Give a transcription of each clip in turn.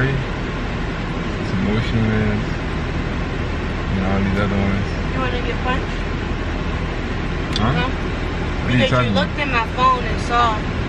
you? It's emotionless. And all these other ones. You want to get punched? Huh? No? What are you Because you about? looked at my phone and saw.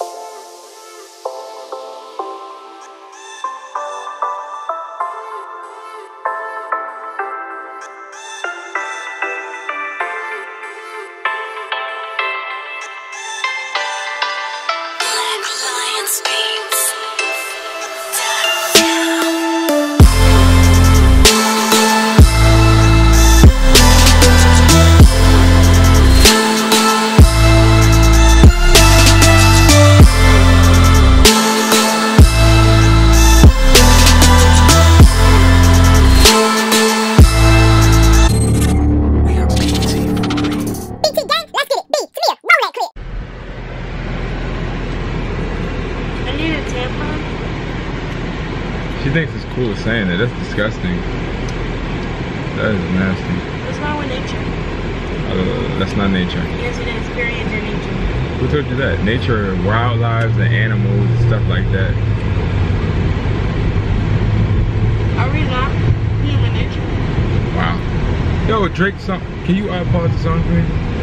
She thinks it's cool saying that. That's disgusting. That is nasty. What's wrong with nature? Uh, that's not nature. Yes, it is. Experience your nature. Who told you that? Nature, wildlife, and animals, and stuff like that. Are we not human nature? Wow. Yo, Drake, song. Can you uh, pause the song for me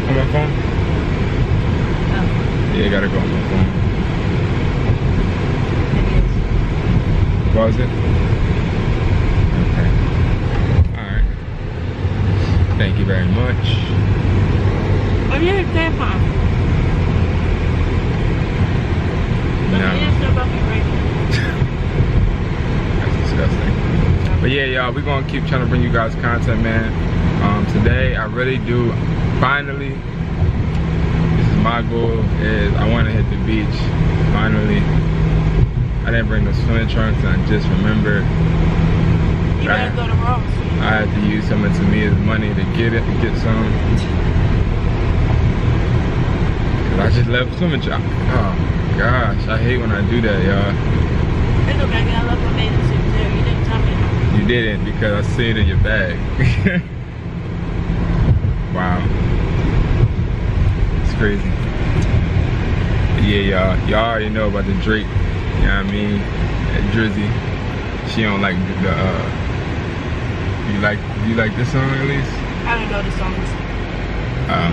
on my phone? Oh, Yeah, I gotta go on my phone. it Pause it. Okay. All right. Thank you very much. I need a tampon. No. it is still about me right That's disgusting. But yeah, y'all, we're gonna keep trying to bring you guys content, man. Um, today, I really do. Finally, this is my goal. Is I want to hit the beach. Finally, I didn't bring the swimming trunks, and I just remember. You better go to Ross. I had to use some of Tamia's money to get it, get some. 'Cause I just left swimming trunks. Oh gosh, I hate when I do that, y'all. It's okay, I love my bathing suit too. You didn't tell me. You didn't because I see it in your bag. wow. It's crazy. But yeah, y'all. Y'all already know about the Drake. You know what I mean? That Drizzy. She don't like the, the uh you like you like this song at least? I don't know the songs. Oh.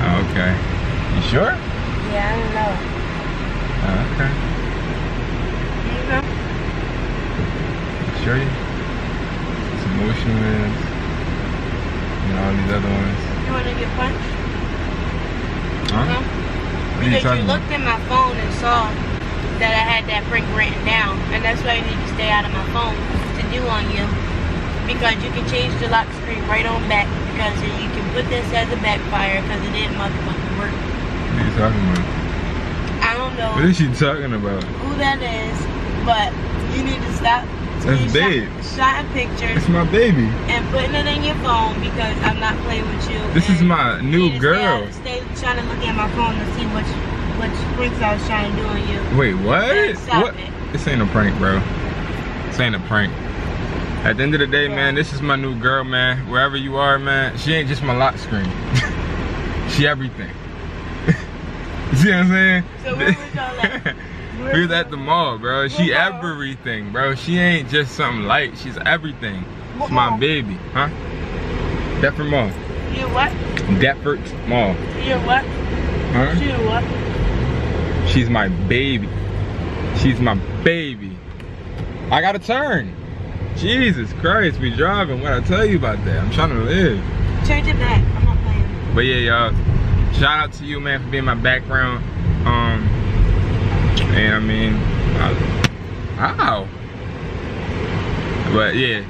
Oh, okay. You sure? Yeah, I don't know. Oh, okay. Sure you? It's emotionless. And all these other ones. You want to get punched? Huh? No? What are you Because you talking about? looked at my phone and saw that I had that break written down. And that's why you need to stay out of my phone to do on you. Because you can change the lock screen right on back. Because you can put this as a backfire because it didn't motherfucking work. What are you talking about? I don't know What is she talking about? who that is, but you need to stop That's babe. shotting pictures It's my baby. and putting it in your phone because I'm not playing with you. This is my new need girl. Stay, stay trying to look at my phone to see which pranks I was trying to do on you. Wait, what? What? it. This ain't a prank, bro. This ain't a prank. At the end of the day, Yeah. man, this is my new girl, man. Wherever you are, man, she ain't just my lock screen. she everything. you see what I'm saying? So where was y'all at? We was at the mall, bro. She everything, bro. She ain't just something light. She's everything. What It's my mall? baby, huh? Deptford Mall. You what? Deptford Mall. You what? Huh? You what? She's my baby. She's my baby. I gotta turn. Jesus Christ, we driving. What I tell you about that? I'm trying to live. Change it back. I'm not playing. But yeah, y'all. Shout out to you, man, for being my background. Um, and I mean, I, ow. But yeah,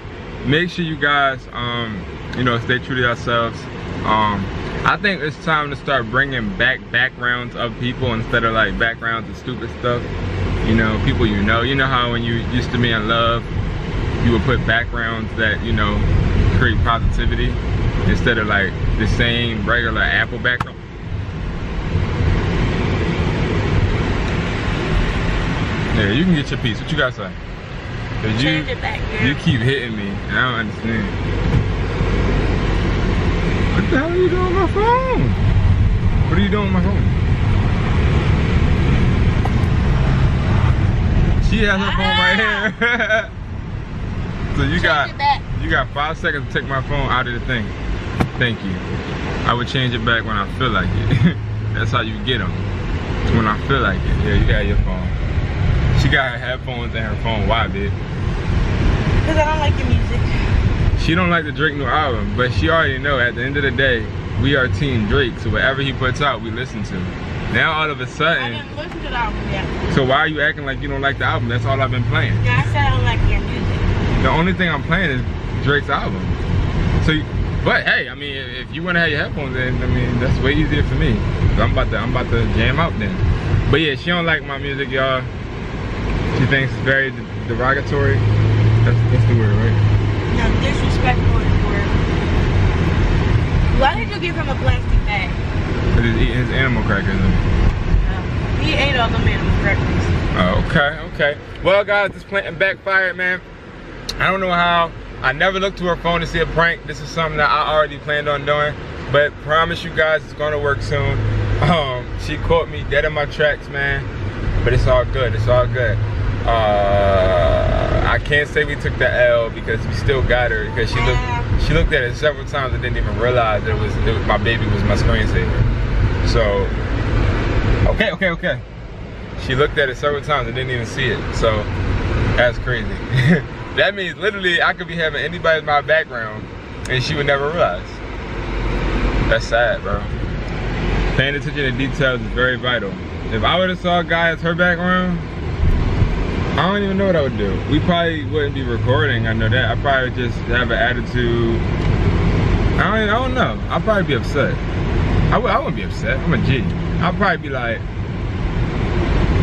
make sure you guys, um, you know, stay true to yourselves. Um, I think it's time to start bringing back backgrounds of people instead of like backgrounds of stupid stuff. You know, people you know. You know how when you used to be in love, you would put backgrounds that you know create positivity instead of like the same regular Apple background. Yeah, you can get your piece. What you got to say? Cause you Change it back, girl. you keep hitting me, I don't understand. What the hell are you doing on my phone? What are you doing on my phone? She has her phone right here. so you Change got you got five seconds to take my phone out of the thing. Thank you. I would change it back when I feel like it. That's how you get them. When I feel like it. Yeah, you got your phone. She got her headphones and her phone. Why, bitch? Because I don't like your music. She don't like the Drake new album, but she already know at the end of the day, we are Team Drake. So whatever he puts out, we listen to. Now all of a sudden, didn't listen to the album yet. so why are you acting like you don't like the album? That's all I've been playing. Yeah, I said I don't like your music. The only thing I'm playing is Drake's album. So, but hey, I mean, if you want to have your headphones in, I mean, that's way easier for me. So I'm about to, I'm about to jam out then. But yeah, she don't like my music, y'all. She thinks it's very derogatory. That's, that's the word, right? No, disrespectful is the word. Why did you give him a plastic bag? Cause he's eating his animal crackers. Uh, he ate all the animal crackers. oh, okay, okay. Well, guys, this planting backfired, man. I don't know how. I never looked to her phone to see a prank. This is something that I already planned on doing. But promise you guys, it's gonna work soon. Um, she caught me dead in my tracks, man. But it's all good. It's all good. Uh, I can't say we took the L because we still got her because she looked she looked at it several times and didn't even realize it was, it was my baby was my screensaver. So okay, okay, okay. She looked at it several times and didn't even see it. So that's crazy. that means literally I could be having anybody in my background and she would never realize. That's sad, bro. Paying attention to details is very vital. If I would have saw a guy as her background, I don't even know what I would do. We probably wouldn't be recording, I know that. I'd probably just have an attitude. I don't, I don't know. I'd probably be upset. I I wouldn't be upset. I'm a G. I'd probably be like,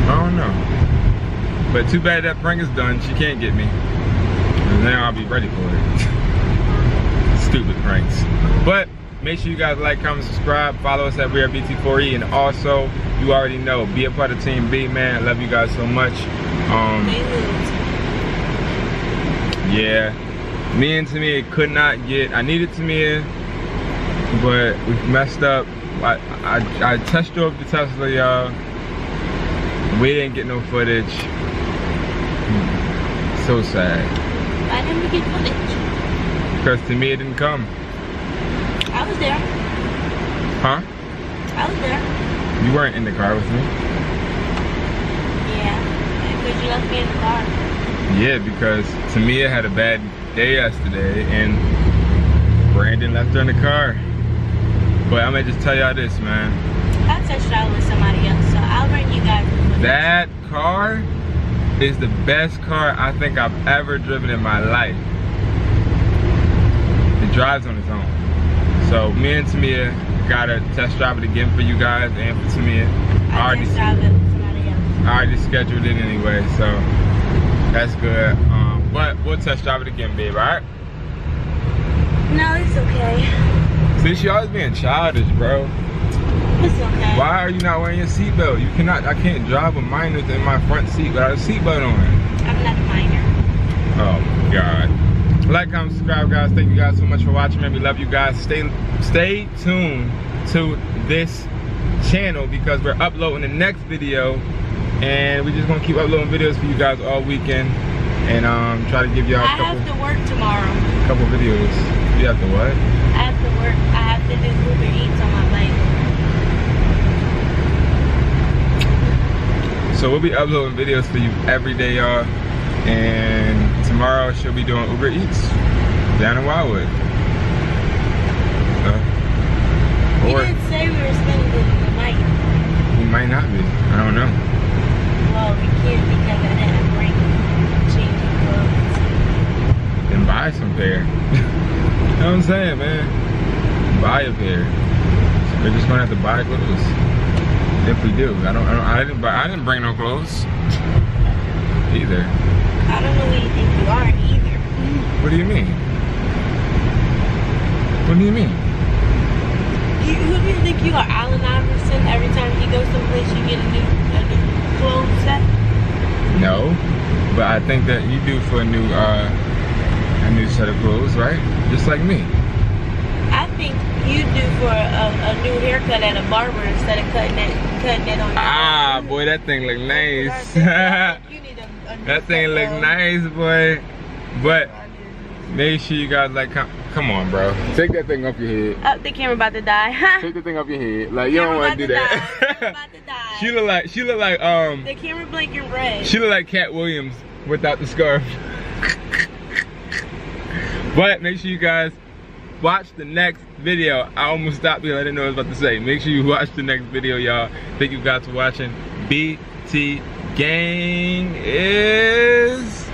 I don't know. But too bad that prank is done. She can't get me. And now I'll be ready for it. Stupid pranks. But make sure you guys like, comment, subscribe, follow us at We Are BT4E, and also you already know, be a part of Team B, man. I love you guys so much. Um, yeah, me and Tamia could not get. I needed Tamia, but we messed up. I I, I test drove the Tesla, y'all. We didn't get no footage. So sad. Why didn't we get footage? Because Tamia didn't come. I was there. Huh? I was there. You weren't in the car with me. Yeah. Because you left me in the car. Yeah, because Tamia had a bad day yesterday and Brandon left her in the car. But I'm gonna just tell y'all this, man. I touched out with somebody else, so I'll bring you guys. That car is the best car I think I've ever driven in my life. It drives on its own. So me and Tamia gotta test drive it again for you guys and for Tamia. I I already, test drive it with somebody else. I already scheduled it anyway, so that's good. Um, but we'll test drive it again, babe, alright? No, it's okay. See, she always being childish, bro. It's okay. Why are you not wearing your seatbelt? You cannot, I can't drive a minor in my front seat without a seatbelt on. I'm not a minor. Oh god. Like, comment, subscribe, guys. Thank you guys so much for watching, man. We love you guys. Stay stay tuned to this channel because we're uploading the next video. And we're just gonna keep uploading videos for you guys all weekend. And um try to give y'all I a couple have to work tomorrow. couple videos. You have to what? I have to work. I have to do Uber Eats on my bike. So we'll be uploading videos for you every day, y'all. And tomorrow she'll be doing Uber Eats down in Wildwood. So, or didn't say we were spending the night. we might not be. I don't know. Well, we can't because I didn't bring changing clothes. Then buy some pair. you know what I'm saying, man? Buy a pair. We're just gonna have to buy clothes. If we do, I don't. I, don't, I didn't buy. I didn't bring no clothes either. I don't know who you think you are either. What do you mean? What do you mean? You, who do you think you are, Allen Iverson? Every time you go someplace, you get a new, a new clothes set. No, but I think that you do for a new uh, a new set of clothes, right? Just like me. I think you do for a, a new haircut at a barber instead of cutting it, cutting it on Ah, boy, that thing look nice. that thing look nice, boy. But make sure you guys like, come, come on, bro. Take that thing off your head. Oh, the camera about to die. Take the thing off your head. Like you don't want to do that. about to die. she look like she look like um the camera blinking red. she look like Katt Williams without the scarf. but make sure you guys watch the next video. I almost stopped because I didn't know what I was about to say. Make sure you watch the next video, y'all. Thank you guys for watching. BT gang is